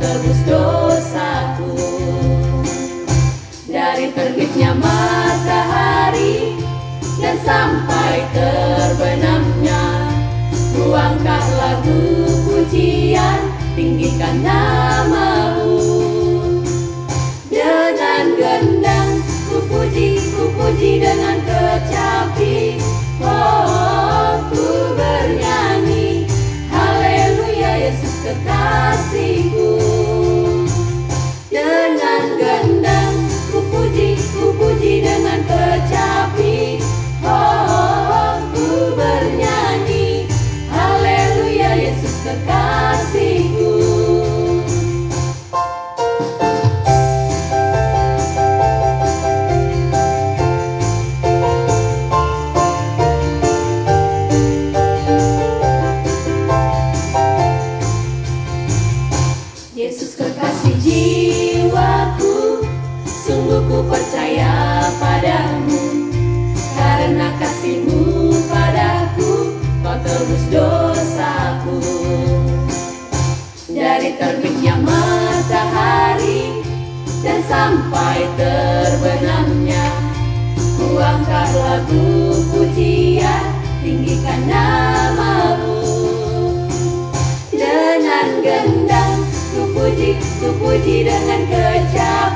terus dosaku. Dari terbitnya matahari Dan sampai terbenamnya Ruangkan lagu pujian Tinggikan nama menghapus dosaku. Dari terbitnya matahari dan sampai terbenamnya Ku angkat lagu pujian, tinggikan namamu. Dengan gendang, ku puji, ku puji dengan kecap